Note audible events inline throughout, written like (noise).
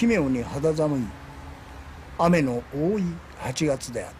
奇妙に肌寒い雨の多い8月である夏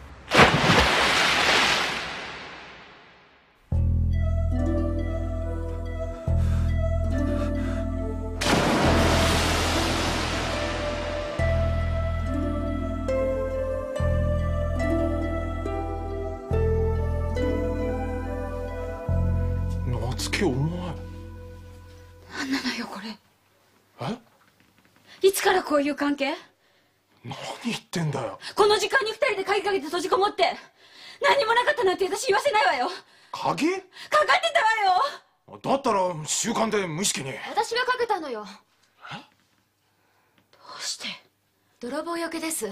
って私言わせないわよ。鍵？かかってたわよ。だったら習慣で無意識に。私がかけたのよ。どうして？泥棒よけです。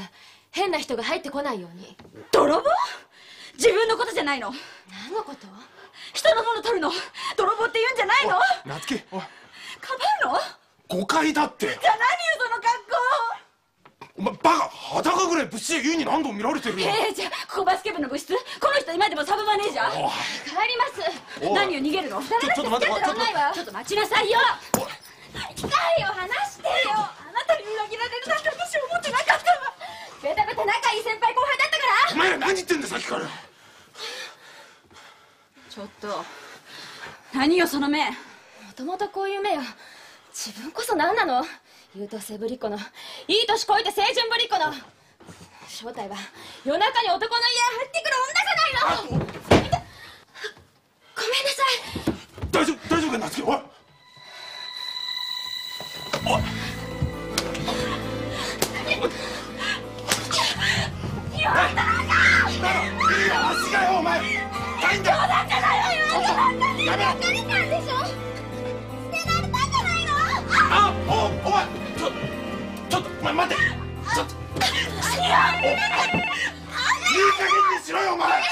変な人が入ってこないように。泥棒？自分のことじゃないの。何のこと？人のもの取るの。泥棒って言うんじゃないの。か夏希おい。ばうの。誤解だって。じゃあ何よその格お前バカ裸ぐらい物質で言うに何度も見られてる好よ。ええじゃあここバスケ部の部室？この人今でもサブマネージャー？帰ります。何よ逃げるの？ちょちょっと待ってちょっと待ちなさいよ。痛い。よ話してよ。あなたに裏切られるなんて私思ってなかったわ。ベタベタ仲いい先輩後輩だったから。お前ら何言ってんださっきから。ちょっと。何よその目。もともとこういう目よ。自分こそ何なの？優等生ぶりっ子のいい年こいて清純ぶりっ子の正体は夜中に男の家へ入ってくる女じゃないの。ごめんなさい。大丈夫大丈夫か夏希おい。おい。んだ。んでしょ？あおお前ちょちょっと待ってちょっと何やいい加減にしろよお前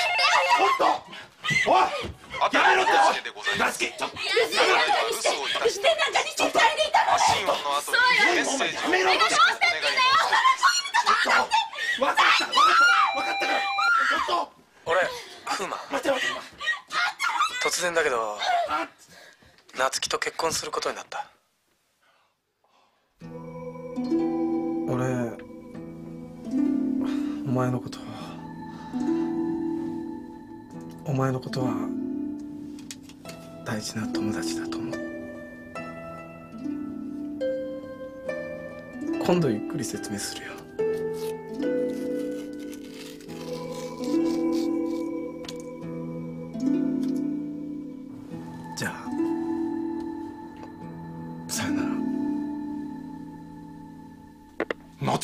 ほんとおいやめろっておい夏希ちょっと捨てなんかにして捨てなんかにして二人でいたのシーンの後にメッセージをやめろってどうしたって言うんだよ分かった分かった分かったからちょっと俺フーマ待て待て突然だけど夏希と結婚することになった俺お前のことお前のことは大事な友達だと思う。今度ゆっくり説明するよ。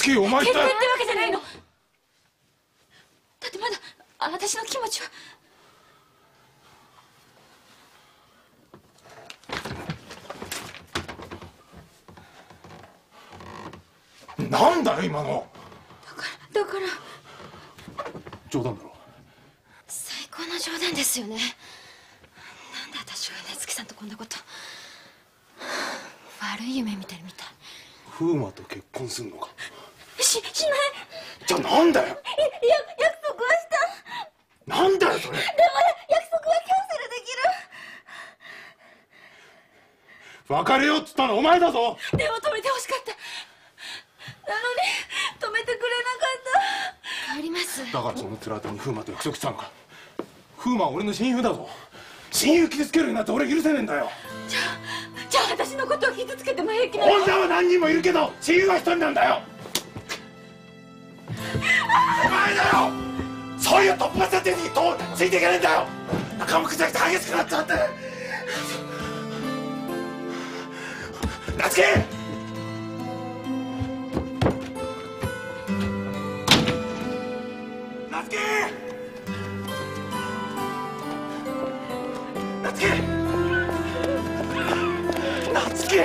夏希お前って結婚ってわけじゃないの。だってまだあ私の気持ちは。なんだよ今の。だから冗談だろ。最高の冗談ですよね。なんで私が根月さんとこんなこと。悪い夢見てるみたい。風磨と結婚すんのかししないじゃあなんだよ。いや約束はした。なんだよそれ。でも約束はキャンセルでき別れようっつったのお前だぞ。るでも止めてほしかった。なのに止めてくれなかった。帰ります。だからその面後に風磨と約束したのか。風磨は俺の親友だぞ。親友傷つけるなんて俺許せねえんだよ。じゃあ私のことを傷つけても平気なの？女は何人もいるけど親友は一人なんだよういう突ついていけねえんだよ。仲間くじゃくて激しくなっちゃって。夏希夏希夏希夏希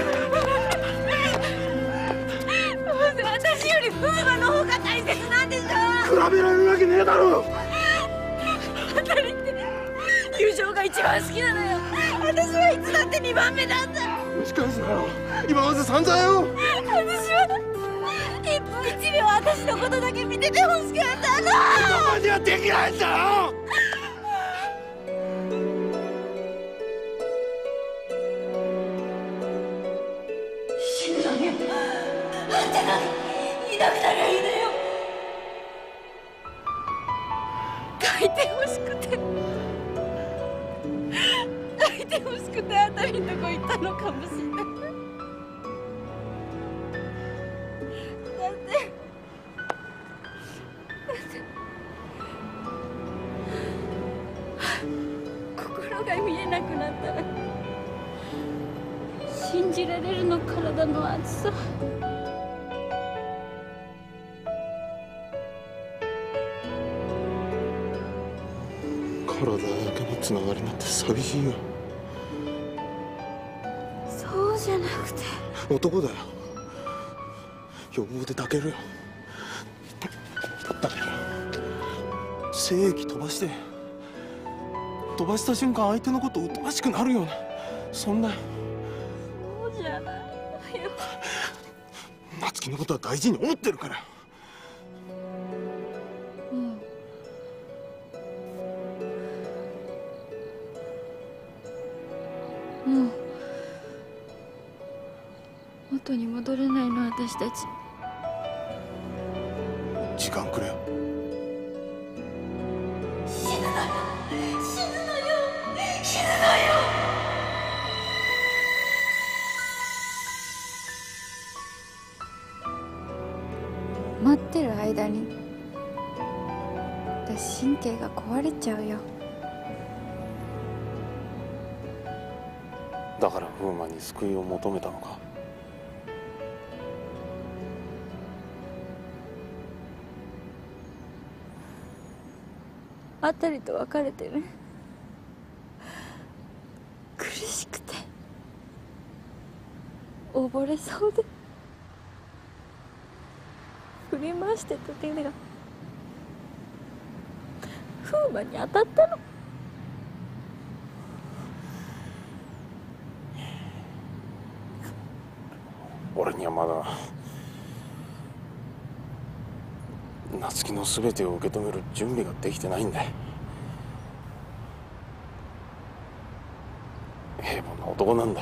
私より風磨の方が大切なんでしょ比べられるわけねえだろ一番好きなのよ。私はいつだって2番目なんだ蒸し返すなよ。今まで散々よ。私は一分一秒私のことだけ見ててほしかったの。お前にはできないんだよられるの体の熱さ。体だけのつながりなんて寂しいよ。そうじゃなくて。男だよ。予防で抱けるよ。だけど精液飛ばして。飛ばした瞬間相手のこと疎ましくなるような。そんなのことは大事に思ってるから。もう元に戻れないの私たちだから風磨に救いを求めたのか。あたりと別れてね。苦しくて。溺れそうで。振り回してた手が風磨に当たったの俺にはまだ夏希の全てを受け止める準備ができてないんだ。平凡な男なんだ。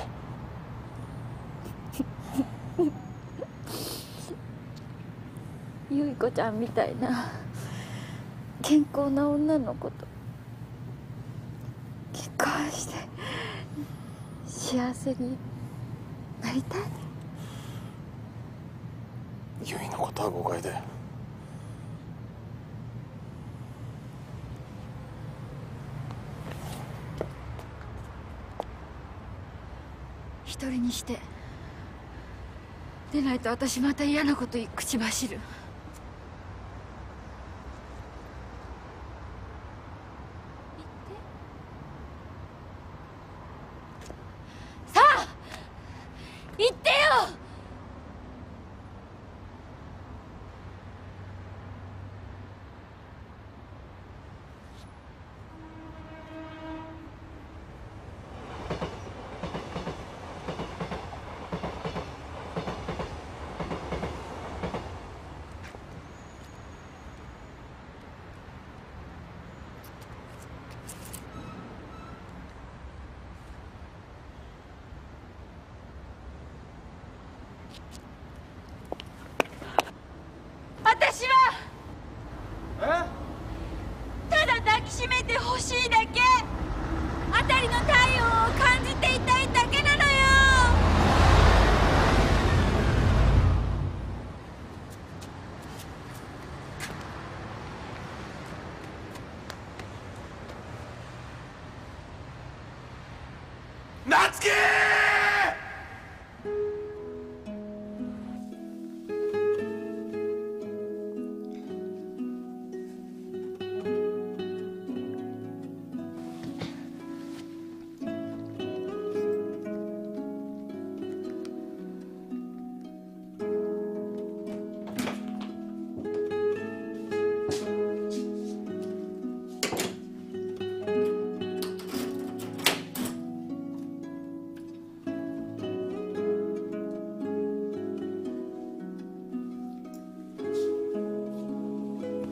ゆい子ちゃんみたいな健康な女の子と結婚して幸せになりたい。ゆいのことは誤解だよ一人にしてでないと私また嫌なこと口走る。さあ言ってよ。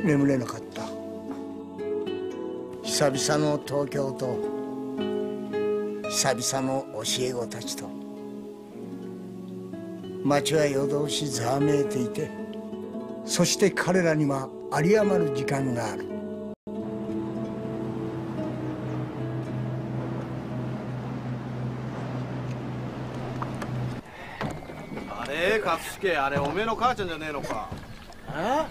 眠れなかった。久々の東京と久々の教え子たちと街は夜通しざわめいていてそして彼らには有り余る時間がある。あれ勝助あれおめえの母ちゃんじゃねえのか。な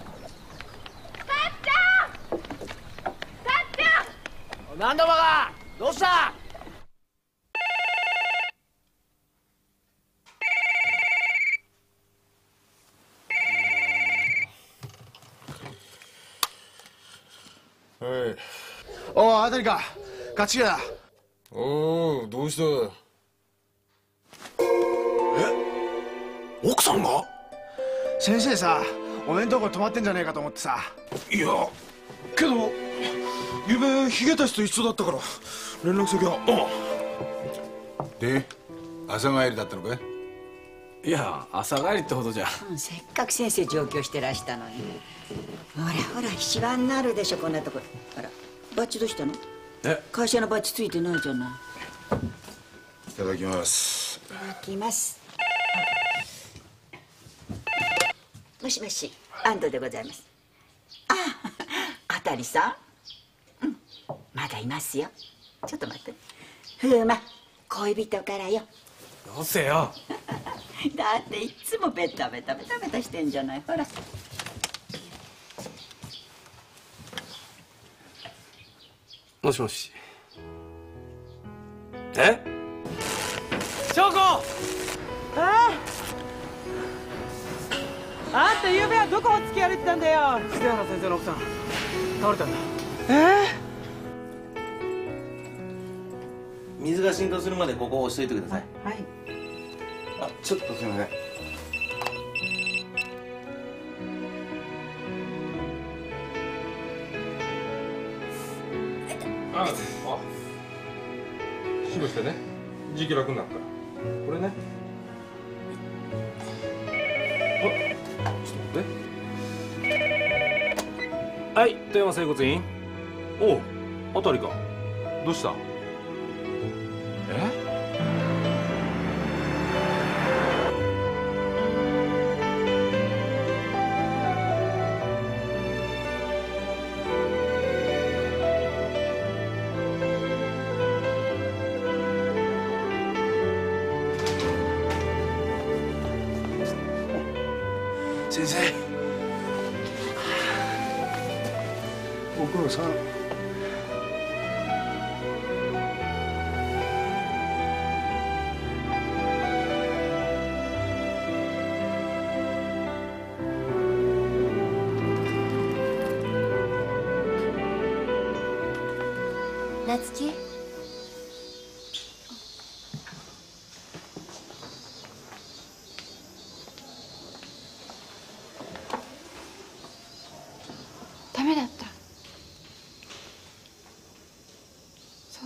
んだバカどうした？はい。おいあたりか。勝ちだおおどうした？奥さんが？先生さおめえんとこ泊まってんじゃねえかと思ってさ。いやけどゆべヒゲたちと一緒だったから連絡先はで朝帰りだったのかい？いや朝帰りってほどじゃ。うんせっかく先生上京してらしたのに。ほらほら一番なるでしょこんなとこ。ほらバッジどうしたの？え？会社のバッジついてないじゃない。いただきます。いただきます。もしもし安藤でございます。ああたりさんまだいますよ。ちょっと待って。風磨恋人からよ。よせよ。(laughs) だっていつもベタベタベタベタしてんじゃない。ほら。もしもし。え？翔子！あんたゆうべはどこを突き歩いてたんだよ。瀬原先生の奥さん。倒れたんだ。え水が浸透するまでここを押しといてください。はい。あちょっとすみません。ああすぐしてね。時期楽になった。らこれね。あちょっと待って。はい富山整骨院。おうあたりか。どうした？先生。ご苦労さん。夏希ダメだったそ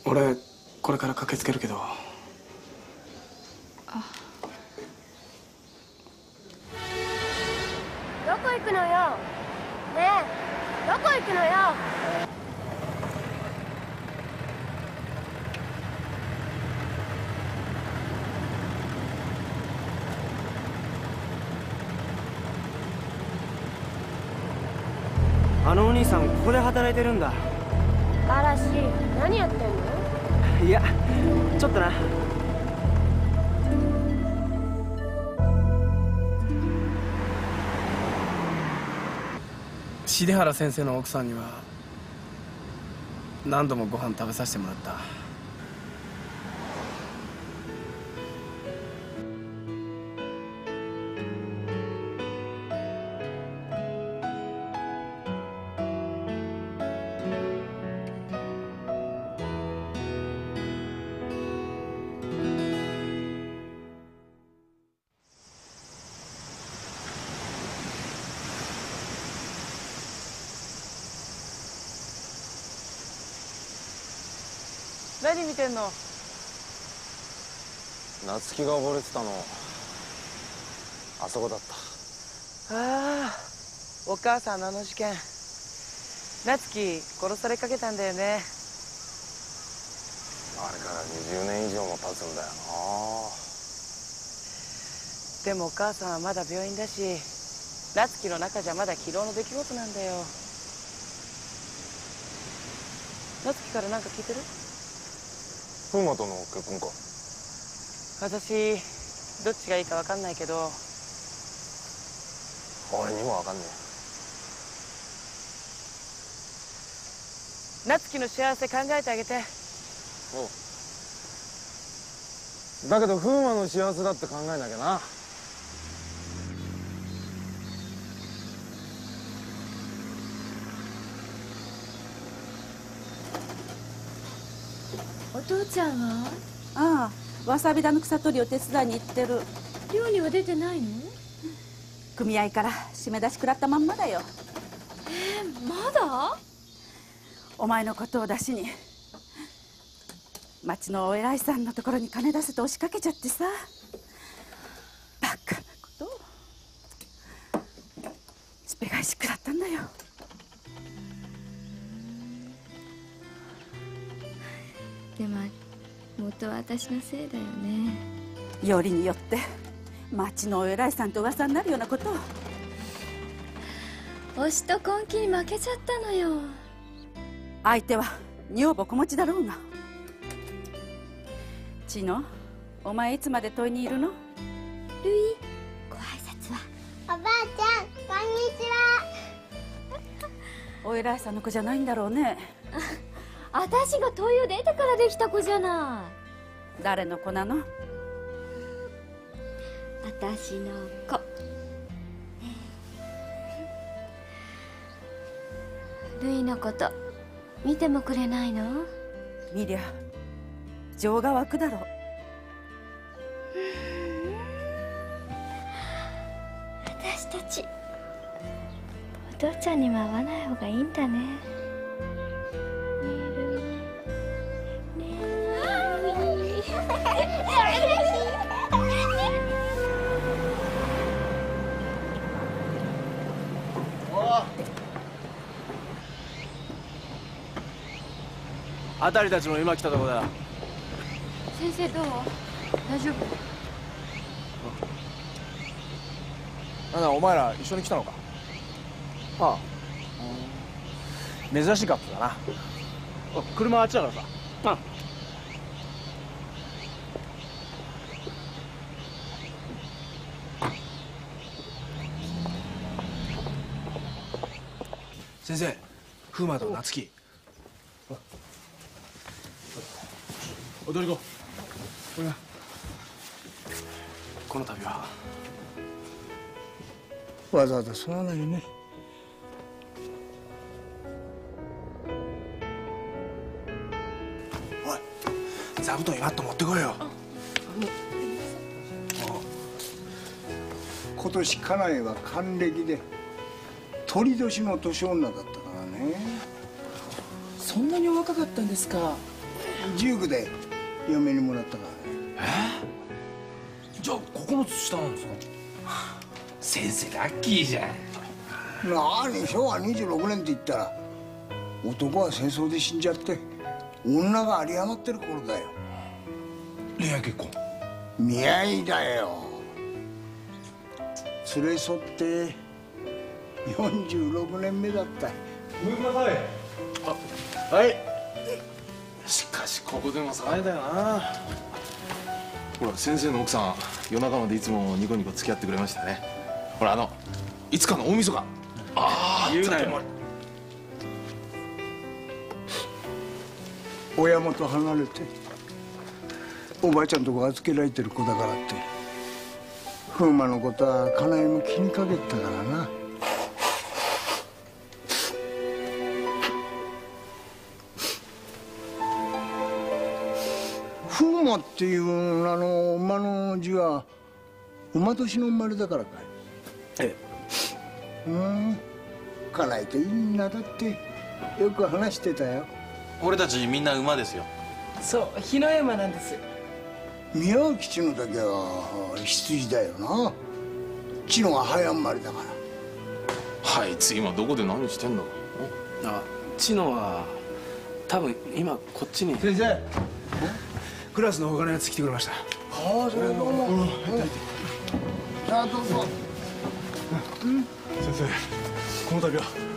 う俺これから駆けつけるけど。どこ行くのよ。ねえ。どこ行くのよ。あのお兄さんここで働いてるんだ嵐何やってんの？いやちょっとな。重原先生の奥さんには何度もご飯食べさせてもらった。見てんの。夏希が溺れてたの。あそこだった。ああお母さんのあの事件。夏希殺されかけたんだよね。あれから20年以上も経つんだよでもお母さんはまだ病院だし夏希の中じゃまだ昨日の出来事なんだよ。夏希から何か聞いてる？風磨との結婚か。私どっちがいいか分かんないけど。俺にも分かんね夏希の幸せ考えてあげて。えおう。だけど風磨の幸せだって考えなきゃな父ちゃんは？ああわさび田の草取りを手伝いに行ってる。寮には出てないの？組合から締め出し食らったまんまだよ。えー、まだ？お前のことを出しに町のお偉いさんのところに金出せと押しかけちゃってさ私のせいだよね。よりによって町のお偉いさんと噂になるようなことを。推しと根気に負けちゃったのよ。相手は女房子持ちだろうが。千乃お前いつまで問いにいるの？ルイご挨拶は。おばあちゃんこんにちは。お偉いさんの子じゃないんだろうね。(laughs) 私が問いを出てからできた子じゃな誰の子なの？い私の子。ルイのこと見てもくれないの？見りゃ情が湧くだろ。う私たちお父ちゃんには会わない方がいいんだねあたりたちも今来たとこだ。先生どう？大丈夫？なんだお前ら一緒に来たのか？ああ。珍しいカップルだな。あ車あっちだからさ。あ先生風磨と夏希踊り子これなこの度は。わざわざすまないね。おい座布団今っと持ってこいよ。今年家内は還暦で鳥年の年女だったからね。そんなにお若かったんですか。19で嫁にもらったからね。じゃあ9つ下なんですか？先生ラッキーじゃん。何昭和26年って言ったら。男は戦争で死んじゃって女が有り余ってる頃だよ。恋愛結婚。見合いだよ。連れ添って46年目だった。ごめんください。あはいここでも騒いだよな。ほら先生の奥さん夜中までいつもニコニコ付き合ってくれましたね。ほらあのいつかの大晦日。ああ言うなよ。親元離れておばあちゃんとこ預けられてる子だからって風磨のことは家内も気にかけてたからな風磨っていうあの馬の字は馬年の生まれだからかい。ええ。うん。家内といいんなだってよく話してたよ。俺たちみんな馬ですよ。そう日野山なんです。宮脇千野だけは羊だよな。千野が早生まれだから。あいつ今どこで何してんだあ知能は多分今こっちに。先生クラスの他のやつ来てくれました。ああそれどうも、うん、さあどうぞ。先生この度は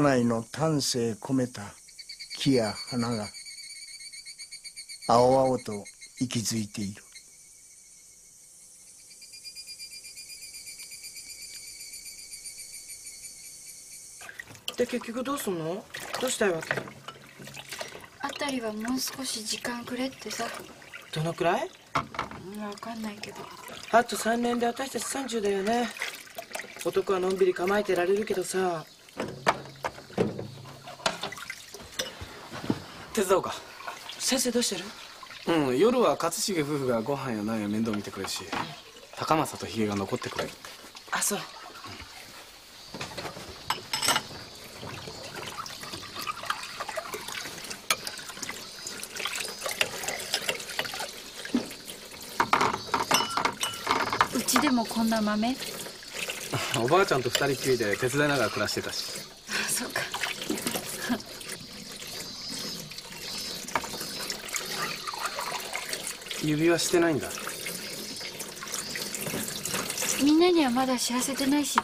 家内の丹精込めた木や花が青々と息づいている。で結局どうすんの？どうしたいわけ？あたりはもう少し時間くれってさ。どのくらい？うんわかんないけど。あと3年で私たち30だよね。男はのんびり構えてられるけどさ手伝おうか。先生どうしてる？うん夜は勝重夫婦がご飯や何や面倒見てくれるし高政とヒゲが残ってくれる。あそう。うちでもこんな豆？(laughs) おばあちゃんと二人っきりで手伝いながら暮らしてたしあそっか指輪してないんだ。みんなにはまだ知らせてないし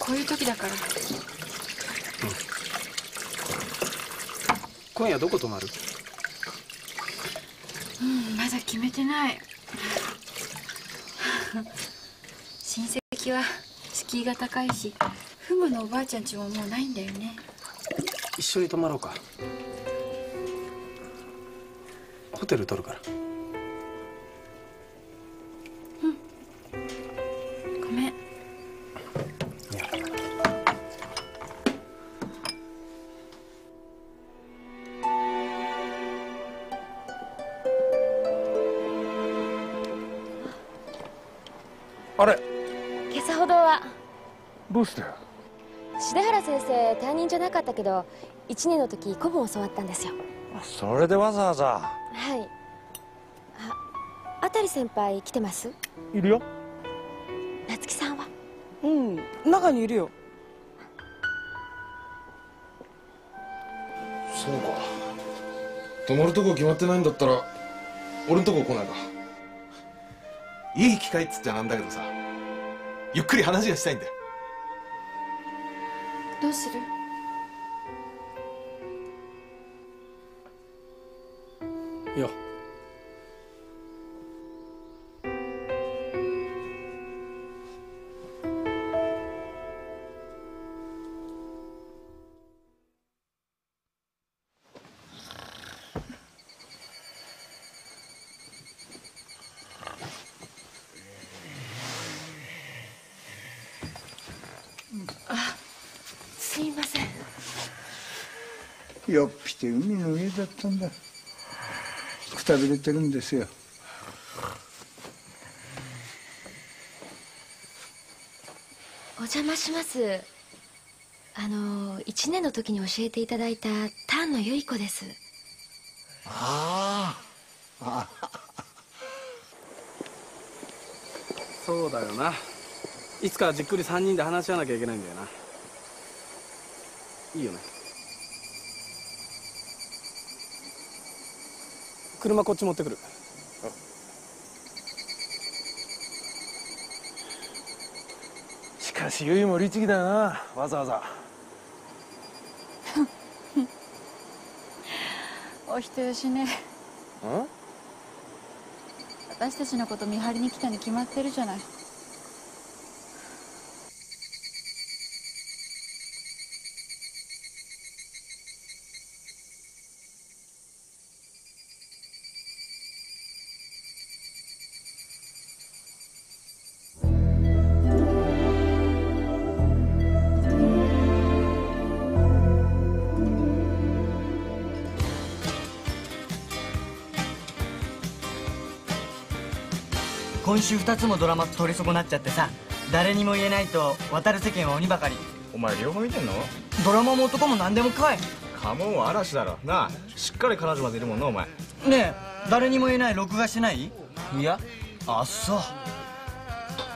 こういう時だから。今夜どこ泊まる？うんまだ決めてない。(laughs) 親戚は敷居が高いしふむのおばあちゃんちももうないんだよね。一緒に泊まろうか。ホテル取るからあれ？今朝ほどは。どうして？重原先生担任じゃなかったけど1年の時古文を教わったんですよ。それでわざわざ？はい。ああたり先輩来てます？いるよ。夏木さんは？うん中にいるよ。そうか。泊まるとこ決まってないんだったら俺んとこ来ないかいい機会っつっちゃなんだけどさゆっくり話がしたいんだよ。どうする？いやったんだ。くたびれてるんですよ。お邪魔します。あの1年の時に教えていただいた丹野由衣子です。ああそうだよな。いつかじっくり3人で話し合わなきゃいけないんだよな。いいよね車こっち持ってくる。しかしゆいも律儀だよな。わざわざ。(laughs) お人よしね。ん？私たちのこと見張りに来たに決まってるじゃない今週2つもドラマ取り損なっちゃってさ誰にも言えないと渡る世間は鬼ばかり。お前両方見てんの？ドラマも男も何でもかいカモンは嵐だろ。なあしっかり彼女までいるもんなお前。ねえ誰にも言えない録画してない？いや。あっそう。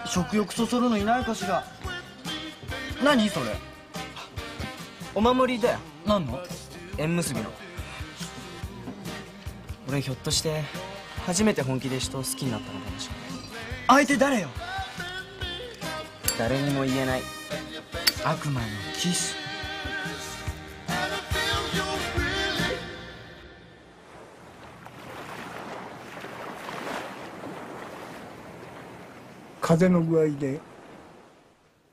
食欲そそるのいないかしら。何それ？お守りだよ。何の？縁結びの。俺ひょっとして初めて本気で人を好きになったのかもしれない相手誰よ？誰にも言えない。悪魔のキス。風の具合で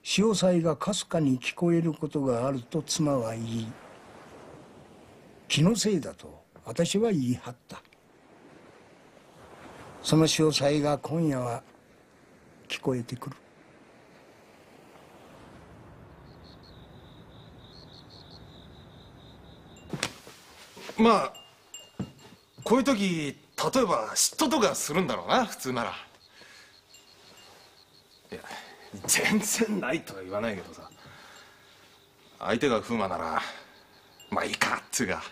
潮騒がかすかに聞こえることがあると妻は言い気のせいだと私は言い張った。その潮騒が今夜は聞こえてくる。まあこういう時例えば嫉妬とかするんだろうな普通なら。いや全然ないとは言わないけどさ。相手が風磨ならまあいいかっつうか。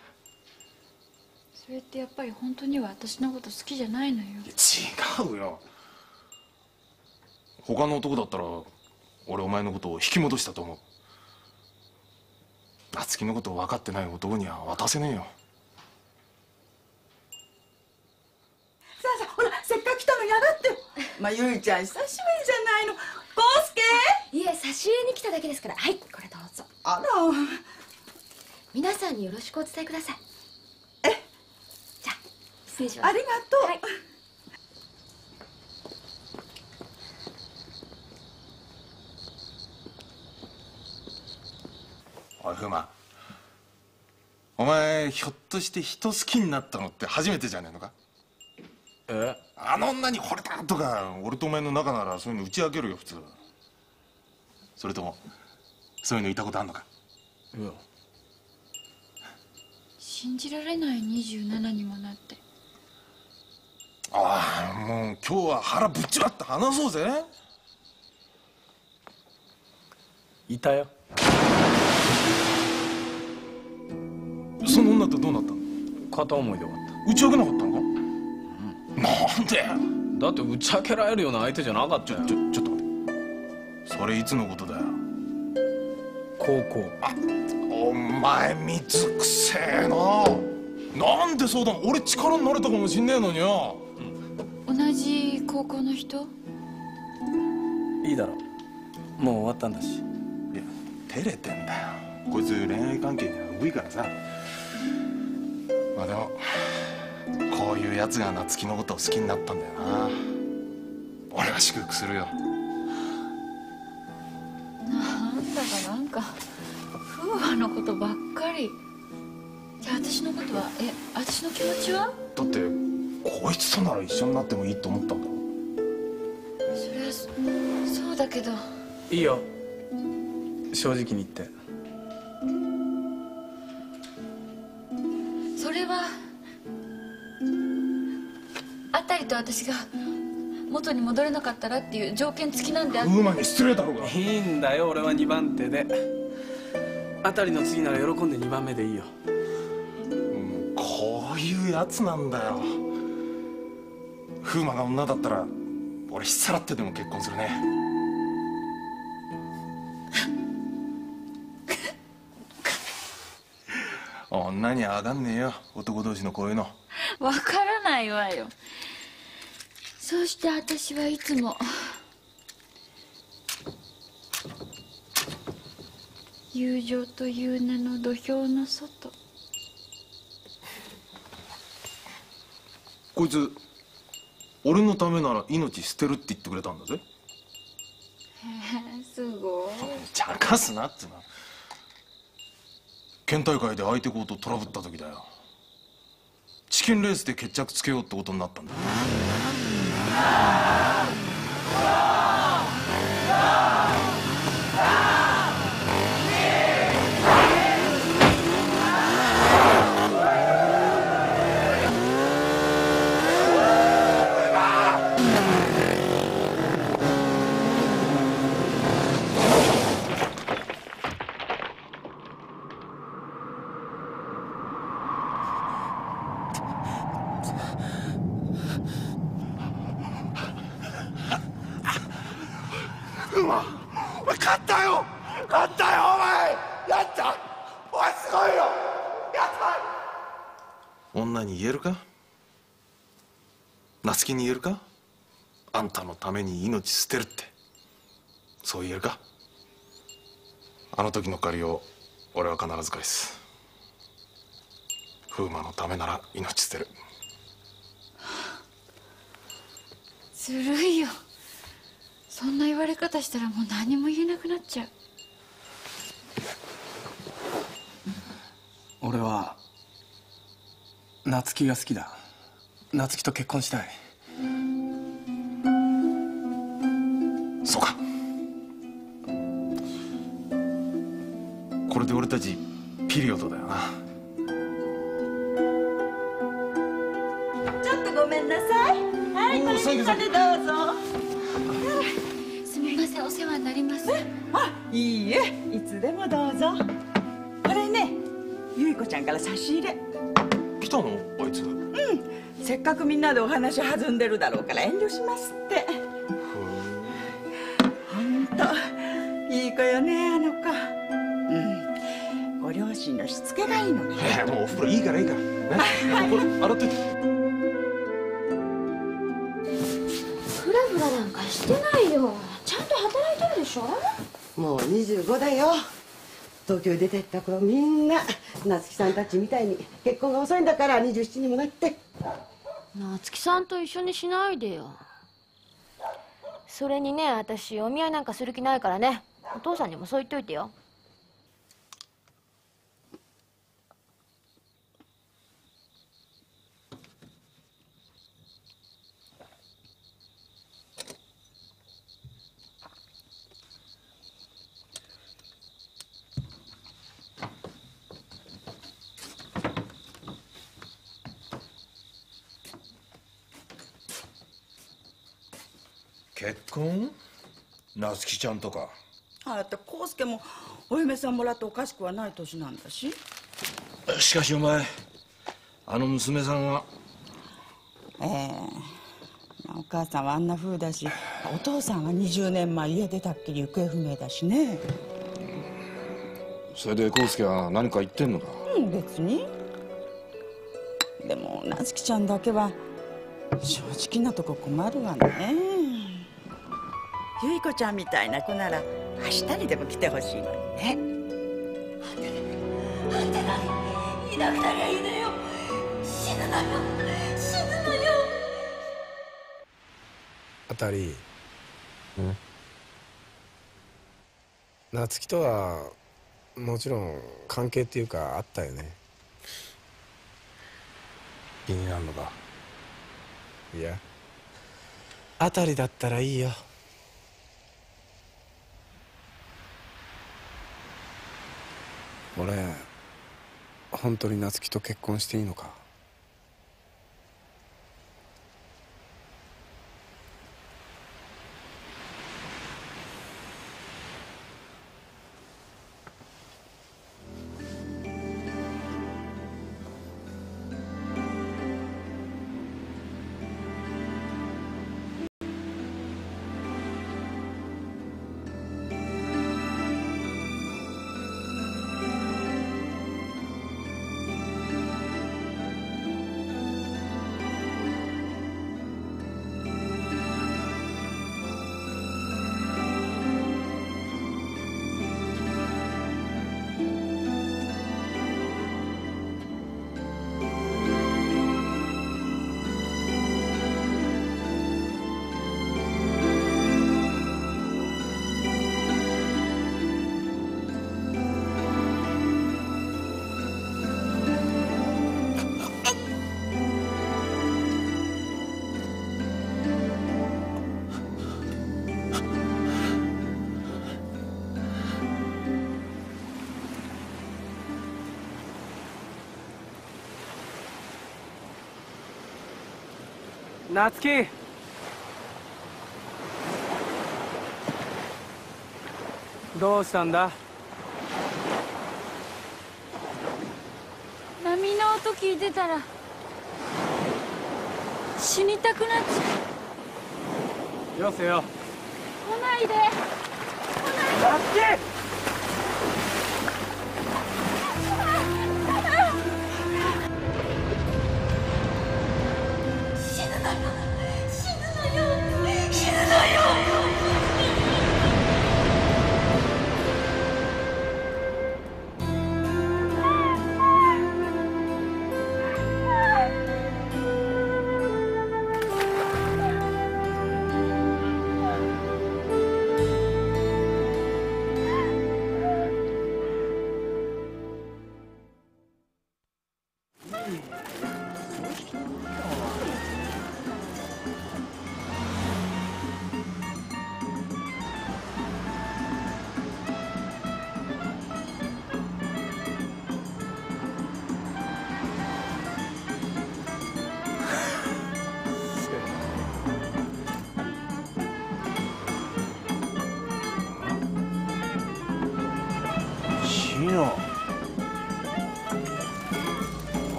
それってやっぱり本当には私のこと好きじゃないのよ。違うよ他の男だったら俺お前のことを引き戻したと思う。夏希のことを分かってない男には渡せねえよ。さあさあほらせっかく来たのに上がって。よまあゆいちゃん久しぶりじゃないの。康介。いえ差し入れに来ただけですから。はいこれどうぞ。あら。皆さんによろしくお伝えください。え？じゃあ失礼します。ありがとう、はいおい風磨お前ひょっとして人好きになったのって初めてじゃねえのか？え？あの女に惚れたとか俺とお前の仲ならそういうの打ち明けるよ普通。それともそういうの言ったことあんのか？いや。信じられない27にもなって。ああもう今日は腹ぶっちまって話そうぜ。いたよその女とどうなったの？片思いで終わっ打ち明けなかったのか？なんで？ただって打ち明けられるような相手じゃなかったよ。ちょちょっと待って。それいつのことだよ？高校。あお前水くせえな。なんでそうだ俺力になれたかもしんねえのによ。同じ高校の人？いいだろ。もう終わったんだし。いや照れてんだよ。こいつ恋愛関係にはうぶいからさまあでもこういうやつが夏希のことを好きになったんだよな。俺は祝福するよ。なんだかなんか風磨のことばっかり。じゃあ私のことはえ私の気持ちは？だってこいつとなら一緒になってもいいと思ったんだろ。それはそそうだけど。いいよ。正直に言ってと私が元に戻れなかったらっていう条件付きなんであって。馬に失礼だろうが。いいんだよ俺は2番手で。あたりの次なら喜んで2番目でいいよ。こういうやつなんだよ。風磨が女だったら俺引っさらってでも結婚するね。(laughs) 女には分かんねえよ男同士のこういうの。わからないわよそうして私はいつも。友情という名の土俵の外。こいつ俺のためなら命捨てるって言ってくれたんだぜ。へえすごい。茶化すなっつうの県大会で相手コートトラブった時だよ。チキンレースで決着つけようってことになったんだ馬言えるか？夏希に言えるか？あんたのために命捨てるって。そう言えるか？あの時の借りを俺は必ず返す。風磨のためなら命捨てる。ずるいよ。そんな言われ方したらもう何も言えなくなっちゃう。俺は夏希が好きだ。夏希と結婚したい。そうか。これで俺たちピリオドだよな。ちょっとごめんなさい。はいこれみんなでどうぞ。すみませんお世話になります。あいいえいつでもどうぞ。これねゆい子ちゃんから差し入れ。来たの？あいつ。うん。せっかくみんなでお話弾んでるだろうから遠慮しますって。ほんといい子よねあの子。うん。ご両親のしつけがいいのね。もうお風呂いいからいいから。ね。これ洗っといて。フラフラなんかしてないよ。ちゃんと働いてるでしょ？もう25だよ。東京出てった頃みんな夏希さんたちみたいに結婚が遅いんだから27にもなって。夏希さんと一緒にしないでよ。それにね私お見合いなんかする気ないからね。お父さんにもそう言っといてよ。結婚夏希ちゃんとか。あだって康介もお嫁さんもらっておかしくはない年なんだし。しかしお前あの娘さんは？ええ。まあお母さんはあんな風だしお父さんは20年前家出たっきり行方不明だしね。それで康介は何か言ってんのか？うん別に。でも夏希ちゃんだけは正直なとこ困るわねゆい子ちゃんみたいな子なら明日にでも来てほしいのにね。あんたがいなくなりゃいいのよ。死ぬのよ。死ぬのよ。あたり。夏希とはもちろん関係っていうかあったよね。気になるのか？いや。あたりだったらいいよ俺本当に夏希と結婚していいのか？夏希。どうしたんだ？波の音聞いてたら。死にたくなっちゃよせよ。う来ないで。死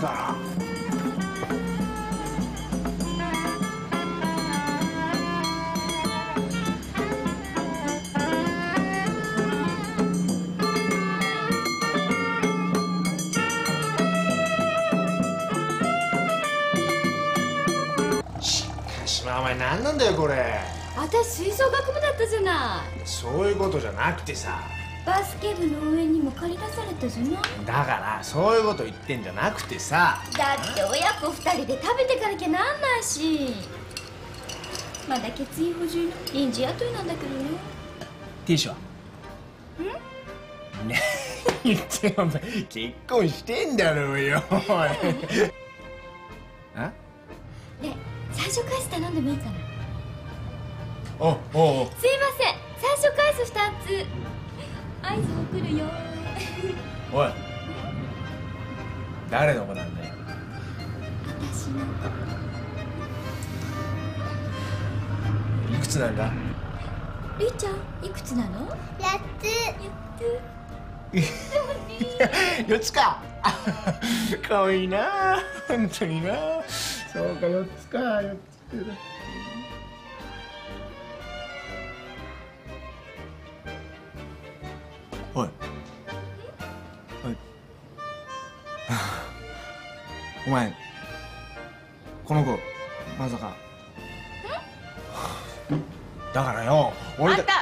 だ。なしかしまあお前何なんだよこれ。私吹奏楽部だったじゃない。そういうことじゃなくてさ。バスケ部の応援にも借り出されたじゃない。だからそういうこと言ってんじゃなくてさ。だって親子二人で食べてかなきゃなんないし。まだ血液補充の臨時雇いなんだけどね。ティッシュはね言ってお前結婚してんだろうよおい。(laughs) あ？ね最初返す頼んでもいいかな？おおすいません最初返す二つ。合図送るよ。おい誰の子なんだよ。私のいくつなんだ？りーちゃんいくつなの？やつ四つか。(laughs) かわいいな。本当にな。そうか四つか。四つかおい (laughs) お前この子まさか。だからよ俺だあった。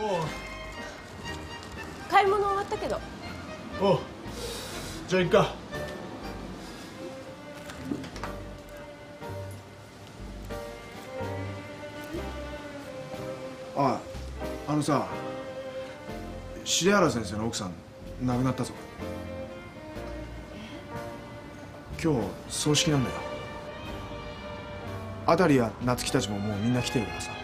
おう。買い物終わったけど。おう。じゃあ行くか。ああのさ重原先生の奥さん亡くなったぞ今日葬式なんだよ。あたりや夏希たちももうみんな来てるからさ。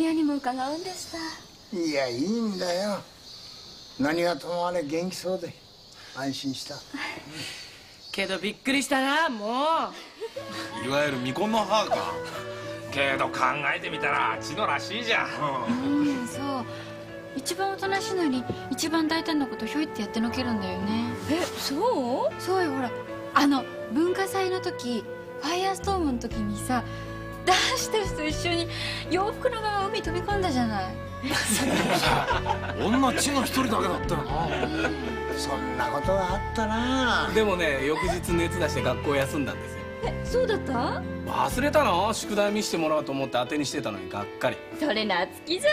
通夜にも伺うんでしたいやいいんだよ。何がともあれ元気そうで。安心した。けどびっくりしたなもう。いわゆる未婚の母か。けど考えてみたらチノらしいじゃん、うんそう。一番おとなしいのに一番大胆なことひょいってやってのけるんだよね。えそう？そうよほら。あの文化祭の時ファイヤーストームの時にさ男子たちと一緒に洋服のまま海飛び込んだじゃない。(laughs) 女チノ一人だけだったよな。そんなことがあったな。でもね翌日熱出して学校休んだんですよ。えそうだった？忘れたの？宿題見せてもらおうと思って当てにしてたのにがっかり。それ夏希じゃ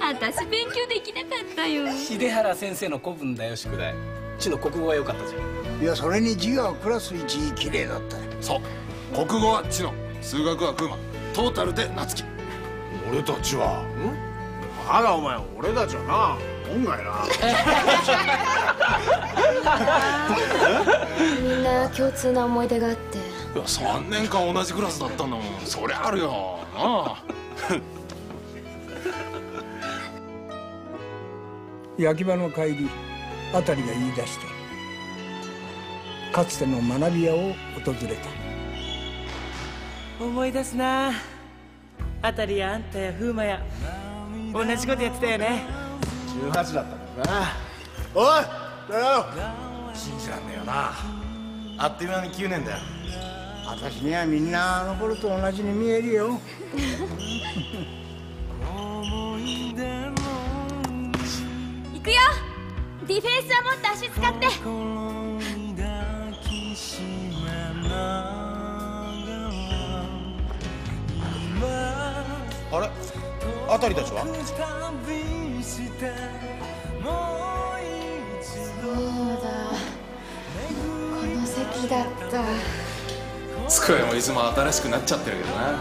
ない？私勉強できなかったよ。秀原先生の古文だよ宿題。ちの国語が良かったじゃん。いやそれに字はクラス一綺麗だったよ。そう。国語はチノ数学はクーマトータルで夏希俺たちはん？まだお前俺たちはな音外な。みんな共通な思い出があって。いや3年間同じクラスだったんだもんそりゃあるよ。なあ。(laughs) 焼き場の帰りあたりが言い出してかつての学び屋を訪れた思い出すな。あたりやあんたや風磨や。同じことやってたよね。18だったからな。おいだよ。信じらんねえよな。あっという間に9年だよ。私にはみんなあの頃と同じに見えるよ。(laughs) 行くよ。ディフェンスはもっと足使ってあれ？あたりたちは？そうだ。この席だった。机も椅子も新しくなっちゃってるけどな。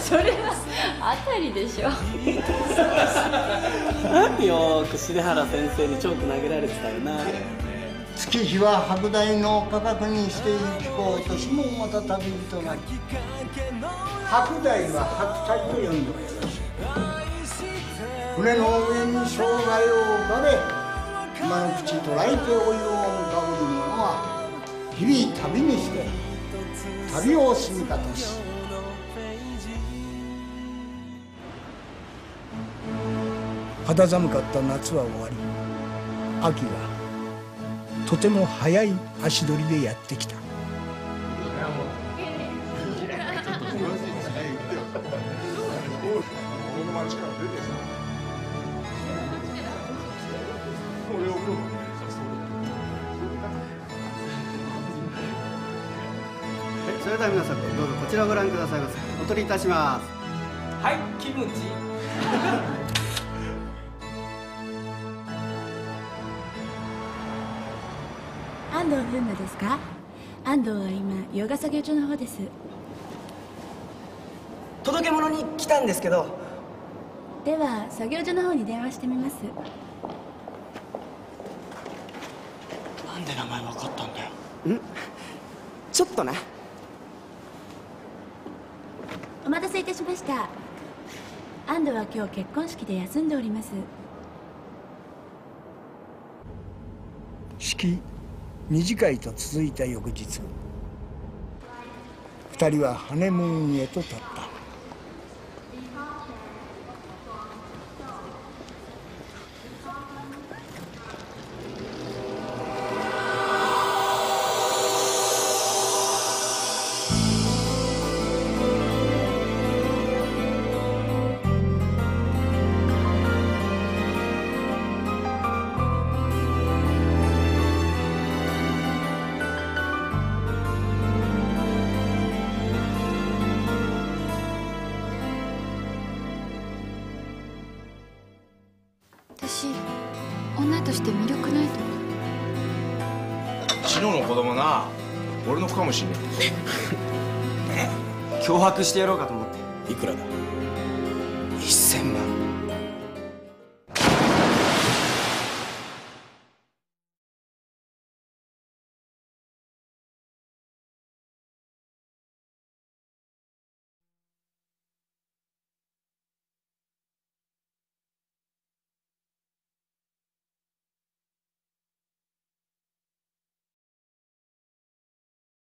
(laughs) それはあたりでしょ。(laughs) よーく重原先生にチョーク投げられてたよな月日は白台の価格にしていこうとしもまた旅人なり白台は白菜と呼んでもよろしい船の上に生涯を浮かべ今の口捉えてお湯を浮かぶ者は日々旅にして旅を過ぎた年肌寒かった夏は終わり秋はとても速い足取りでやってきた。それでは皆さんどうぞこちらをご覧くださいませ。お取りいたします。はいキムチ藤風磨ですか？安藤は今ヨガ作業中の方です。届け物に来たんですけど。では作業所の方に電話してみます。なんで名前分かったんだよ。ん？ちょっとな。お待たせいたしました。安藤は今日結婚式で休んでおります。式？二次会と続いた翌日2人はハネムーンへと立った。してやろうか